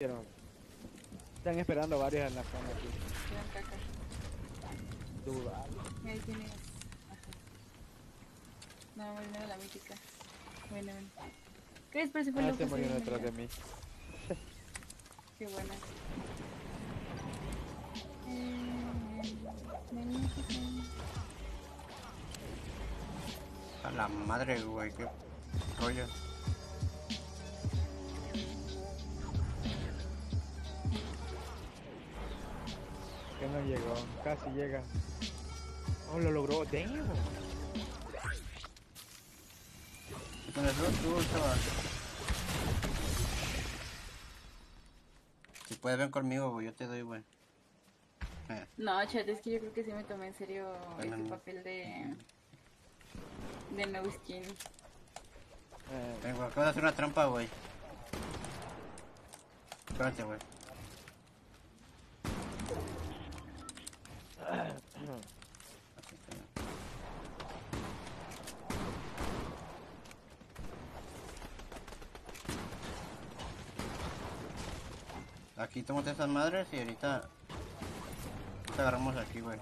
Están esperando varios en la zona aquí. Duda. Ahí tienes. No, bueno, la mítica. Bueno, bueno. ¿Qué es? Pero si fue Ah, lo se que murió detrás de mí. Qué buena. A la madre, güey, qué rollo. Que no llegó. Casi llega. Oh, lo logró. Damn. Con el rock tú, chaval. Si puedes ven conmigo, yo te doy, güey. Eh, No, chat, es que yo creo que sí me tomé en serio Bueno, este no. papel de. de no skin. Eh, vengo, acabo de hacer una trampa, güey. Espérate, güey. Aquí está. Aquí tomamos esas madres y ahorita te agarramos aquí, güey.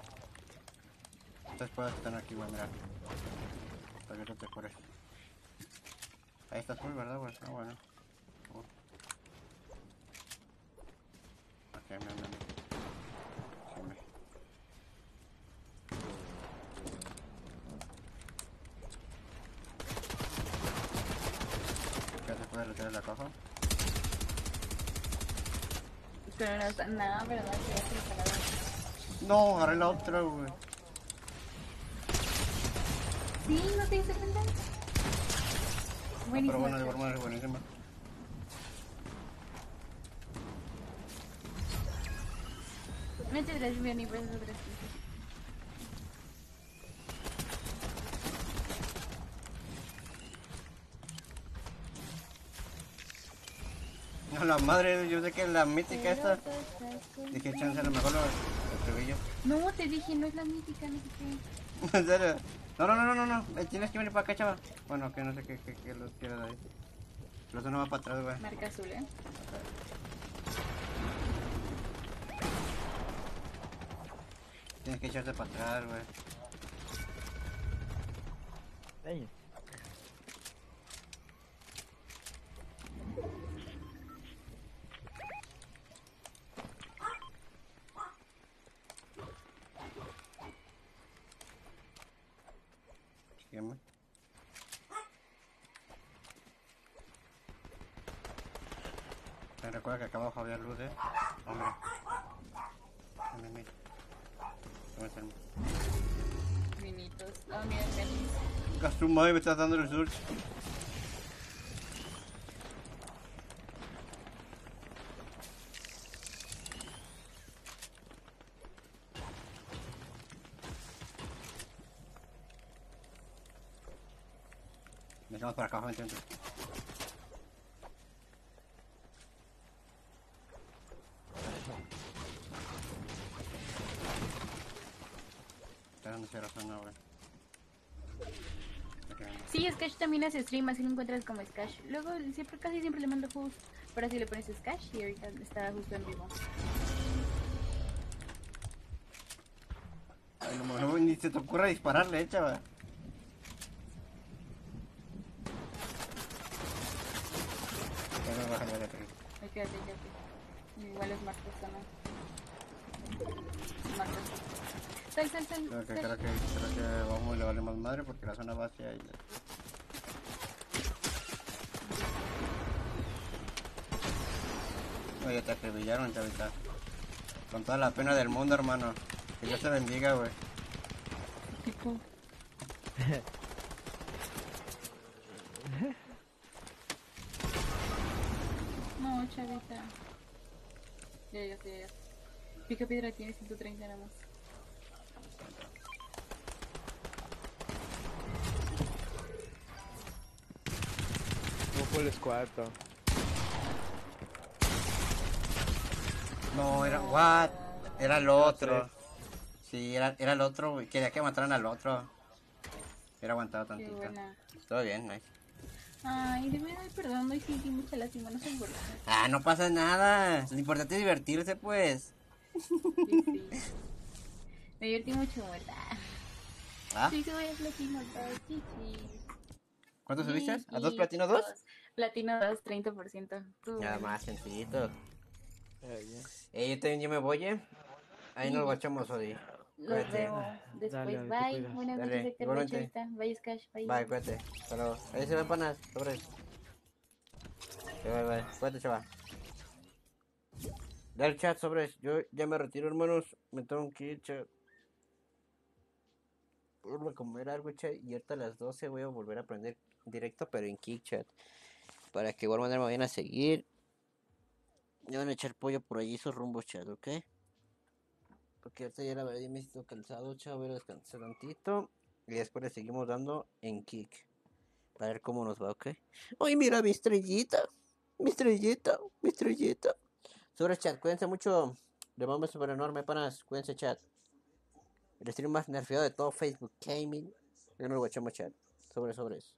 Estas cosas están aquí, güey, mira. Para que no te cures. Ahí está azul, ¿verdad, güey? Ah, bueno. Uh. Ok, me, me, me. Sí, me. ¿Ya se puede retirar la caja? Pero no está nada, ¿verdad? Lo jalaron. No, agarré la otra, güey. Sí, no te diste cuenta. Ah, Buenísimo. pero bueno, de forma es buenísima. Muchas gracias, Bioni, por esos tres No, la madre, yo sé que la mítica esta. Dije, chance, a lo mejor lo estribillo. No, te dije, no es la mítica, no sé qué. ¿En serio? No, no, no, no, no, no. Eh, Tienes que venir para acá, chaval. Bueno, que no sé qué, qué, qué los quieres ahí. Los uno va para atrás, güey. Marca azul, ¿eh? Tienes que echarte para atrás, güey. Me recuerda que acá abajo había luz, eh. Hombre. Mira, mira. ¿Cómo está el- Vinitos. Ah, mira, madre me estás dando el surge. Dejamos para acá, vente, vente. Zona, güey. Ok. Sí, Skash también hace stream, así lo encuentras como Skash. Luego, siempre, casi siempre le mando juegos. Pero así le pones Skash y ahorita está justo en vivo. Ay, no, no, ni se te ocurra dispararle, eh, chaval. Quédate, quédate. Igual es Marcos también. Marcos. Sal, sal, sal. Creo que, sal. creo que, creo que vamos y le vale más madre porque la zona va hacia ahí. Oye, te acribillaron, chavita. Con toda la pena del mundo, hermano. Que Dios te bendiga, güey. Tipo. No, chavita. Ya, ya, ya, ya. Pica piedra tiene 130 nada más. Full squad, though. No, era. ¿What? Era el otro. Sí, era, era el otro, güey. Quería que mataran al otro. Era aguantado Qué tantito. buena. Todo bien, nice. Ay, de verdad, perdón, hoy sí di mucha lástima, no sé por qué. Ah, no pasa nada. Lo importante es divertirse, pues. Sí, sí. Me divertí mucho, ¿verdad? ¿Ah? Sí, a platino 2, sí, sí. ¿Cuánto subiste? ¿A Sí, dos platino dos? Platino 2, 30%. Tú, Nada más, sencillito. Eh, bien. Eh, yo también ya me voy, ¿eh? Ahí nos guachamos, Odi. Nos Cuídate. vemos después. Dale, te bye. cuidas. Buenas Dale, noches, Héctor. Bachata. Bye, Scash. Bye. Bye, cuídate. Hasta luego. Ahí se ven panas, sobres. Bye, bye, bye. Cuídate, chaval. Dale chat, sobres. Yo ya me retiro, hermanos. Me tengo que ir, chat. Voy a comer algo, chat. Y ahorita a las 12 voy a volver a aprender directo, pero en Kick, chat. Para que igual manera me vayan a seguir. Me van a echar pollo por allí esos rumbos, chat, ¿ok? Porque ahorita ya la verdad ya me siento cansado, chat. Voy a descansar tantito. Y después le seguimos dando en Kick. A ver cómo nos va, ¿ok? ¡Ay, mira mi estrellita! Mi estrellita, mi estrellita. Sobre chat, cuídense mucho. Le mando un beso enorme, panas. Cuídense, chat. El stream más nerfeado de todo Facebook Gaming. Yo no lo guachamos, chat. Sobre, sobre eso.